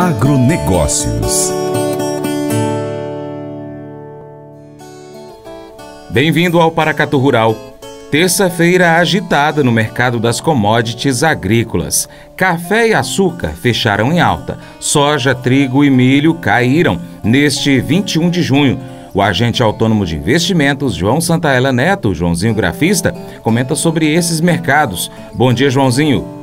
Agronegócios. Bem-vindo ao Paracatu Rural. Terça-feira agitada no mercado das commodities agrícolas. Café e açúcar fecharam em alta. Soja, trigo e milho caíram neste 21 de junho. O agente autônomo de investimentos, João Santaella Neto, Joãozinho Grafista, comenta sobre esses mercados. Bom dia, Joãozinho.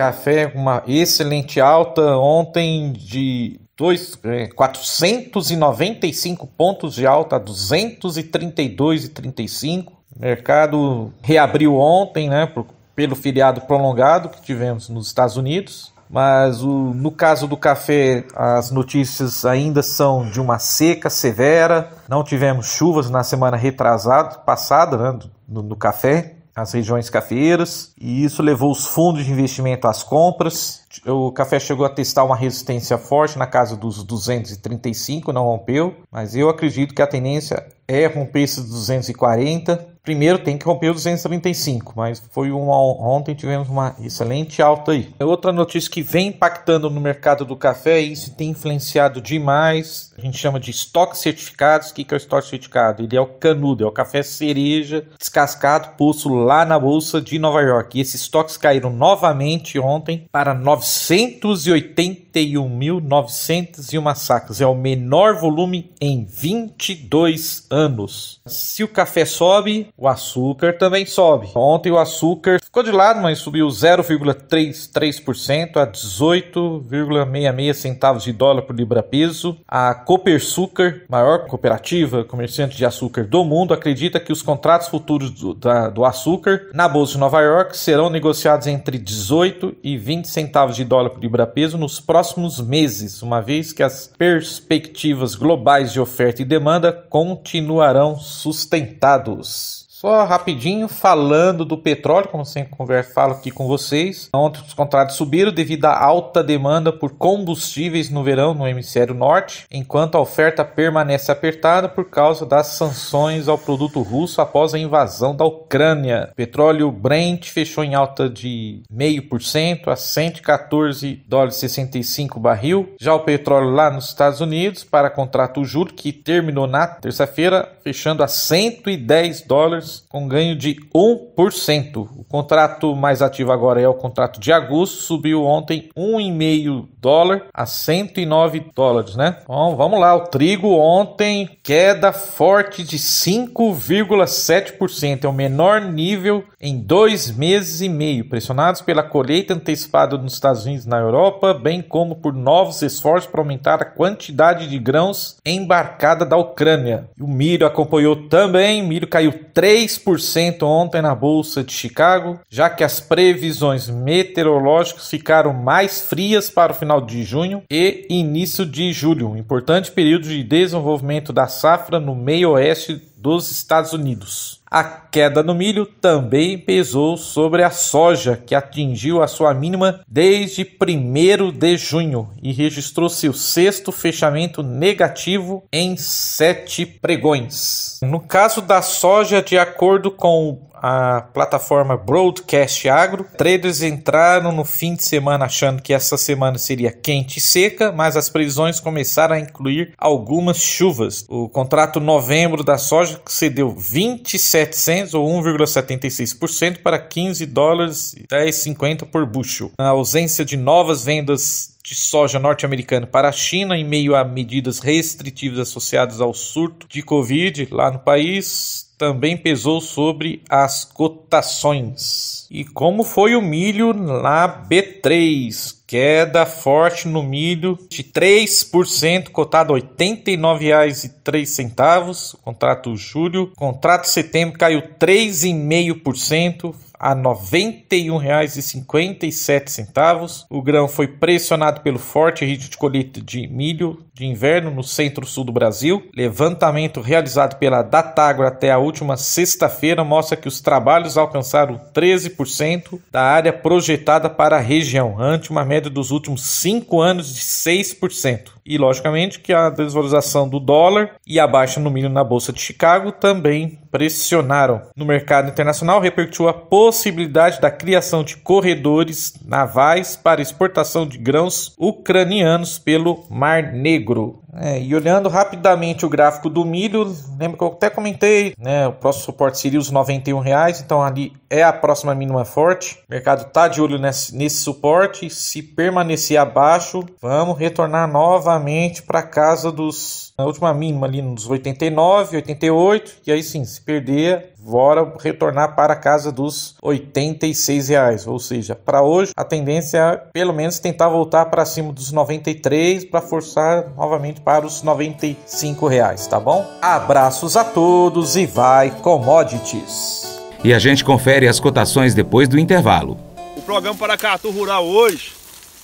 Café, uma excelente alta ontem de dois, é, 495 pontos de alta a 232,35. O mercado reabriu ontem, né, por, pelo feriado prolongado que tivemos nos Estados Unidos. Mas o, no caso do café, as notícias ainda são de uma seca severa. Não tivemos chuvas na semana retrasada, passada, né, no, no café as regiões cafeeiras, e isso levou os fundos de investimento às compras. O café chegou a testar uma resistência forte na casa dos 235, não rompeu, mas eu acredito que a tendência é romper esses 240 Primeiro tem que romper os 235, mas foi uma, ontem tivemos uma excelente alta aí. Outra notícia que vem impactando no mercado do café e isso tem influenciado demais, a gente chama de estoque certificados. O que é o estoque certificado? Ele é o canudo, é o café cereja descascado, posto lá na bolsa de Nova York. E esses estoques caíram novamente ontem para 981.901 sacas. É o menor volume em 22 anos. Se o café sobe, o açúcar também sobe. Ontem o açúcar ficou de lado, mas subiu 0,33% a 18,66 centavos de dólar por libra peso. A Copersucar, maior cooperativa comerciante de açúcar do mundo, acredita que os contratos futuros do, da, do açúcar na bolsa de Nova York serão negociados entre 18 e 20 centavos de dólar por libra peso nos próximos meses, uma vez que as perspectivas globais de oferta e demanda continuarão sustentados. Só rapidinho, falando do petróleo, como sempre converso, falo aqui com vocês. Ontem os contratos subiram devido à alta demanda por combustíveis no verão no hemisfério norte, enquanto a oferta permanece apertada por causa das sanções ao produto russo após a invasão da Ucrânia. O petróleo Brent fechou em alta de 0,5% a 114 dólares 65 barril. Já o petróleo lá nos Estados Unidos, para contrato julho, que terminou na terça-feira, fechando a 110 dólares com ganho de 1%. O contrato mais ativo agora é o contrato de agosto, subiu ontem 1,5 dólar a 109 dólares, né? Bom, vamos lá, o trigo ontem queda forte de 5,7%, é o menor nível em dois meses e meio, pressionados pela colheita antecipada nos Estados Unidos e na Europa, bem como por novos esforços para aumentar a quantidade de grãos embarcada da Ucrânia. O milho acompanhou também, milho caiu 3 3% ontem na Bolsa de Chicago, já que as previsões meteorológicas ficaram mais frias para o final de junho e início de julho, um importante período de desenvolvimento da safra no meio oeste dos Estados Unidos. A queda no milho também pesou sobre a soja, que atingiu a sua mínima desde 1 de junho e registrou seu sexto fechamento negativo em sete pregões. No caso da soja, de acordo com a plataforma Broadcast Agro. Traders entraram no fim de semana achando que essa semana seria quente e seca, mas as previsões começaram a incluir algumas chuvas. O contrato novembro da soja cedeu 27 cents ou 1,76% para 15 dólares e 10,50 por bushel. Na ausência de novas vendas de soja norte-americana para a China em meio a medidas restritivas associadas ao surto de Covid lá no país, também pesou sobre as cotações. E como foi o milho na B3? Queda forte no milho de 3%, cotado R$ 89,03. Contrato julho. Contrato setembro caiu 3,5%, a R$ 91,57. O grão foi pressionado pelo forte ritmo de colheita de milho de inverno no centro-sul do Brasil. Levantamento realizado pela Datagro até a última sexta-feira mostra que os trabalhos alcançaram 13% da área projetada para a região, ante uma média dos últimos cinco anos de 6%. E logicamente que a desvalorização do dólar e a baixa no milho na bolsa de Chicago também pressionaram. No mercado internacional repercutiu a possibilidade da criação de corredores navais para exportação de grãos ucranianos pelo Mar Negro. É, e olhando rapidamente o gráfico do milho, lembra que eu até comentei, né? O próximo suporte seria os 91 reais, então ali é a próxima mínima forte. O mercado tá de olho nesse, nesse suporte. Se permanecer abaixo, vamos retornar novamente para casa dos na última mínima ali nos 89, 88 e aí sim, se perder, bora retornar para a casa dos 86 reais. Ou seja, para hoje a tendência é pelo menos tentar voltar para cima dos 93 para forçar novamente para os 95 reais, tá bom? Abraços a todos e vai commodities. E a gente confere as cotações depois do intervalo. O programa Paracatu Rural hoje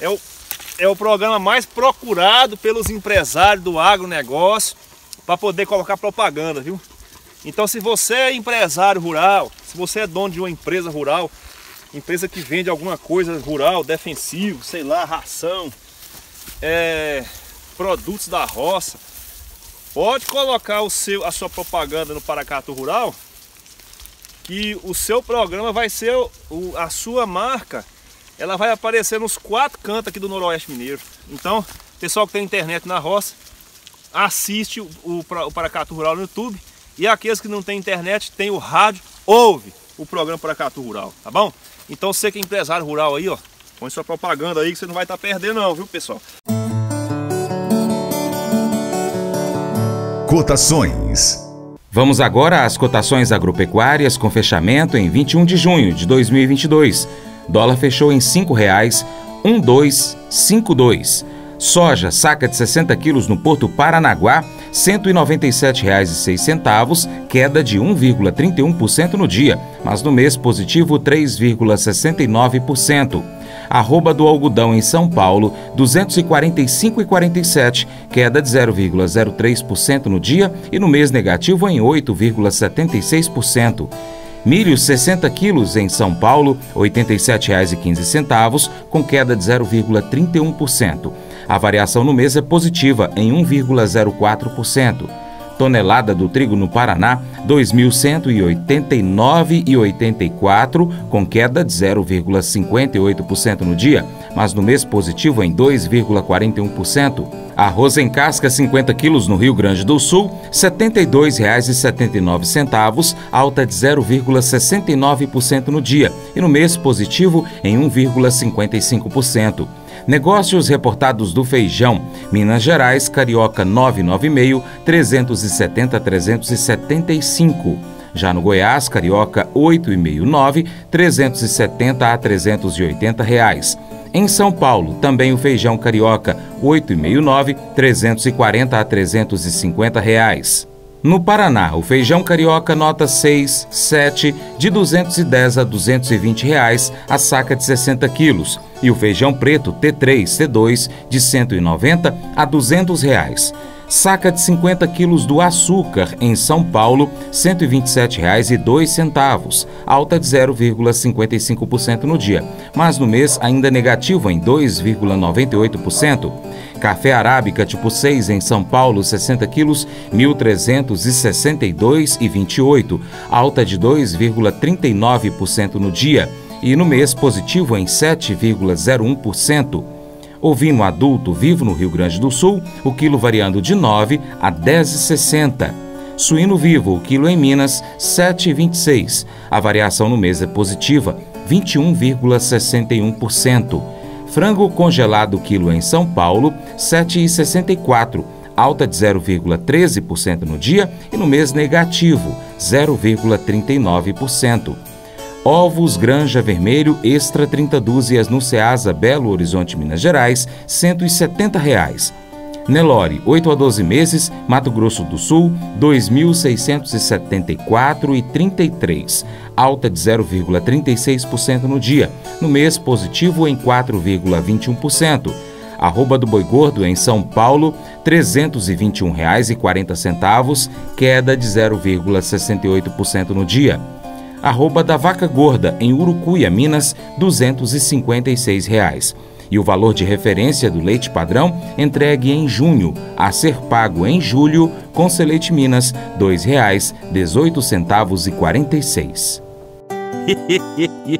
é o, é o programa mais procurado pelos empresários do agronegócio para poder colocar propaganda, viu? Então se você é empresário rural, se você é dono de uma empresa rural, empresa que vende alguma coisa rural, defensivo, sei lá, ração, é, produtos da roça, pode colocar o seu, a sua propaganda no Paracato Rural, que o seu programa vai ser o, a sua marca, ela vai aparecer nos quatro cantos aqui do Noroeste Mineiro. Então, pessoal que tem internet na roça, assiste o, o, o Paracato Rural no YouTube e aqueles que não têm internet, tem o rádio, ouve o programa Paracatu Rural, tá bom? Então você que é empresário rural aí, ó, põe sua propaganda aí que você não vai estar tá perdendo não, viu pessoal? Cotações. Vamos agora às cotações agropecuárias com fechamento em 21 de junho de 2022. Dólar fechou em R$ 5,1252. Soja, saca de 60 quilos no Porto Paranaguá, R$ 197,06, queda de 1,31% no dia, mas no mês positivo 3,69%. Arroba do algodão em São Paulo, R$ 245,47, queda de 0,03% no dia e no mês negativo em 8,76%. Milho 60 quilos em São Paulo, R$ 87,15, com queda de 0,31%. A variação no mês é positiva, em 1,04%. Tonelada do trigo no Paraná, 2.189,84, com queda de 0,58% no dia, mas no mês positivo em 2,41%. Arroz em casca 50 quilos no Rio Grande do Sul, R$ 72,79, alta de 0,69% no dia, e no mês positivo em 1,55%. Negócios reportados do feijão. Minas Gerais, Carioca 996, 370 375. Já no Goiás, Carioca 8,69, 370 a 380 reais. Em São Paulo, também o feijão carioca 8,69, 340 a 350 reais. No Paraná, o feijão carioca nota 6, 7, de 210 a 220 reais a saca de 60 quilos. E o feijão preto T3, T2, de 190 a 200 reais. Saca de 50 quilos do açúcar em São Paulo, R$ 127,02, alta de 0,55% no dia, mas no mês ainda negativo em 2,98%. Café arábica tipo 6 em São Paulo, 60 quilos, R$ 1.362,28, alta de 2,39% no dia e no mês positivo em 7,01%. Ovino adulto vivo no Rio Grande do Sul, o quilo variando de 9 a 10,60. Suíno vivo, o quilo em Minas, 7,26. A variação no mês é positiva, 21,61%. Frango congelado quilo em São Paulo, 7,64, alta de 0,13% no dia e no mês negativo, 0,39%. Ovos Granja Vermelho Extra 30 dúzias no Ceasa Belo Horizonte, Minas Gerais, 170 reais. Nelore, 8 a 12 meses, Mato Grosso do Sul, 2.674,33, alta de 0,36% no dia, no mês positivo em 4,21%. Arroba do Boi Gordo em São Paulo, R$ 321,40, queda de 0,68% no dia. Arroba da Vaca Gorda em Urucuia, Minas, R$ 256. Reais e o valor de referência do leite padrão entregue em junho, a ser pago em julho, com Seleite Minas, R$ 2,18,46.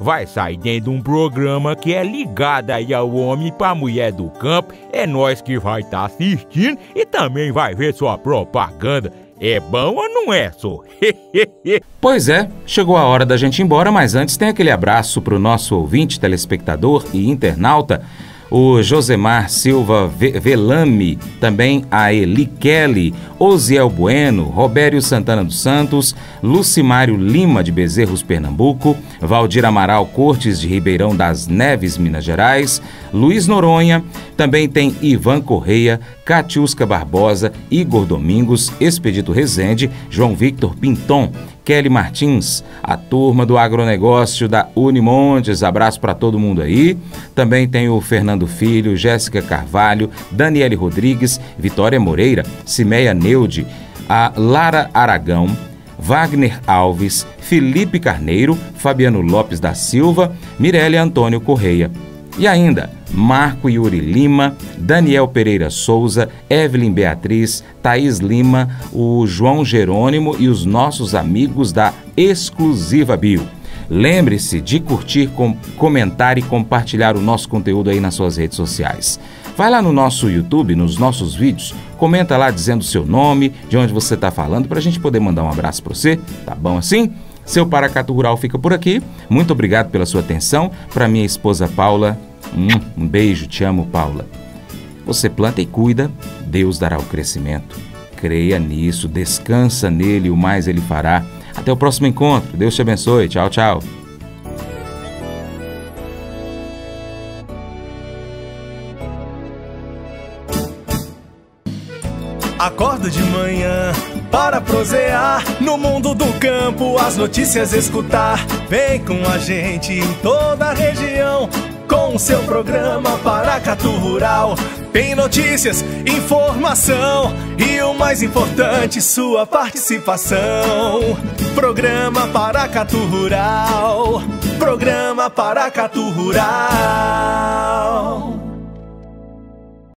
vai sair dentro de um programa que é ligado aí ao homem para mulher do campo. É nós que vai estar tá assistindo e também vai ver sua propaganda. É bom ou não é, só? pois é, chegou a hora da gente ir embora, mas antes tem aquele abraço para o nosso ouvinte, telespectador e internauta o Josemar Silva Velame, também a Eli Kelly, Osiel Bueno, Robério Santana dos Santos, Lucimário Lima de Bezerros, Pernambuco, Valdir Amaral Cortes de Ribeirão das Neves, Minas Gerais, Luiz Noronha, também tem Ivan Correia, Catiusca Barbosa, Igor Domingos, Expedito Rezende, João Victor Pinton, Kelly Martins, a turma do agronegócio da Unimontes, abraço para todo mundo aí. Também tem o Fernando Filho, Jéssica Carvalho, Daniele Rodrigues, Vitória Moreira, Cimeia Neude, a Lara Aragão, Wagner Alves, Felipe Carneiro, Fabiano Lopes da Silva, Mirelle Antônio Correia. E ainda, Marco Yuri Lima, Daniel Pereira Souza, Evelyn Beatriz, Thaís Lima, o João Jerônimo e os nossos amigos da Exclusiva Bio. Lembre-se de curtir, com, comentar e compartilhar o nosso conteúdo aí nas suas redes sociais. Vai lá no nosso YouTube, nos nossos vídeos, comenta lá dizendo o seu nome, de onde você está falando, para a gente poder mandar um abraço para você, tá bom assim? Seu Paracato Rural fica por aqui. Muito obrigado pela sua atenção. Para minha esposa Paula, um, um beijo, te amo, Paula. Você planta e cuida, Deus dará o crescimento. Creia nisso, descansa nele, o mais ele fará. Até o próximo encontro. Deus te abençoe. Tchau, tchau. Acordo de manhã para prosear mundo do campo, as notícias escutar. Vem com a gente em toda a região com seu programa Paracatu Rural. Tem notícias, informação e o mais importante, sua participação. Programa Paracatu Rural. Programa Paracatu Rural.